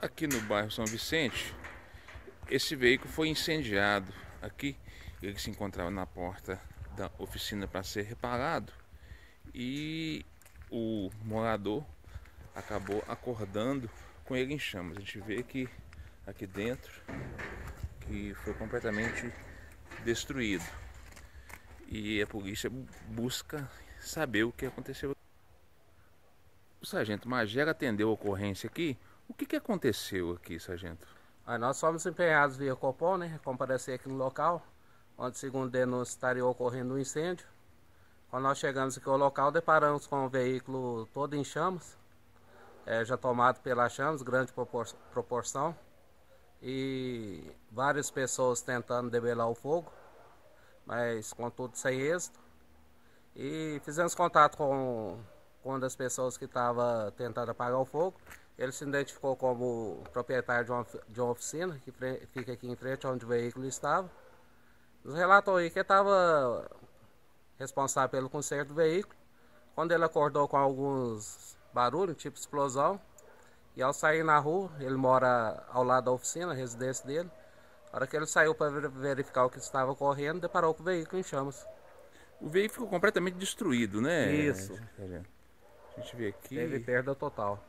aqui no bairro São Vicente, esse veículo foi incendiado aqui. Ele se encontrava na porta da oficina para ser reparado e o morador acabou acordando com ele em chamas. A gente vê que aqui dentro que foi completamente destruído e a polícia busca saber o que aconteceu. O sargento Magera atendeu a ocorrência aqui o que, que aconteceu aqui, sargento? Aí nós fomos empenhados via Copom, né? Comparecer aqui no local, onde, segundo denúncia, estaria ocorrendo um incêndio. Quando nós chegamos aqui ao local, deparamos com o veículo todo em chamas, é, já tomado pelas chamas, grande propor proporção, e várias pessoas tentando debelar o fogo, mas contudo sem êxito. E fizemos contato com uma das pessoas que estava tentando apagar o fogo. Ele se identificou como proprietário de uma, de uma oficina que fica aqui em frente onde o veículo estava. Nos relatou aí que estava responsável pelo conserto do veículo. Quando ele acordou com alguns barulhos, tipo explosão, e ao sair na rua, ele mora ao lado da oficina, a residência dele. Na hora que ele saiu para verificar o que estava ocorrendo, deparou com o veículo em chamas. O veículo ficou completamente destruído, né? Isso. A gente vê aqui. Teve perda total.